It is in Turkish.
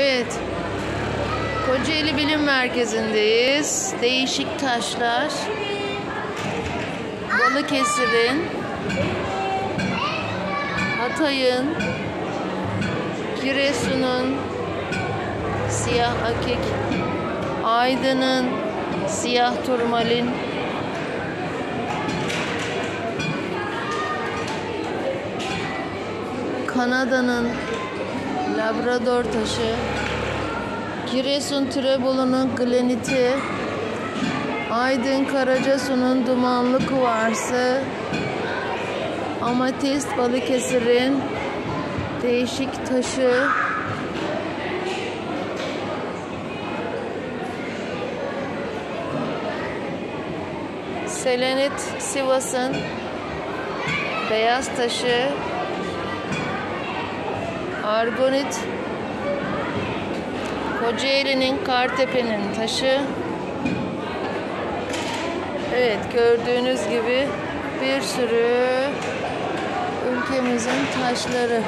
Evet. Kocaeli Bilim Merkezi'ndeyiz. Değişik taşlar. Balıkesir'in, Hatay'ın, Giresun'un, siyah akik, Aydın'ın, siyah turmalin, Kanada'nın Labrador taşı, Giresun Tirebolu'nun gleniti, Aydın Karacasu'nun dumanlı kuvarsı, Amatist Balıkesir'in değişik taşı, Selenit Sivas'ın beyaz taşı, Argonit Kocaeli'nin Kartepe'nin taşı. Evet gördüğünüz gibi bir sürü ülkemizin taşları.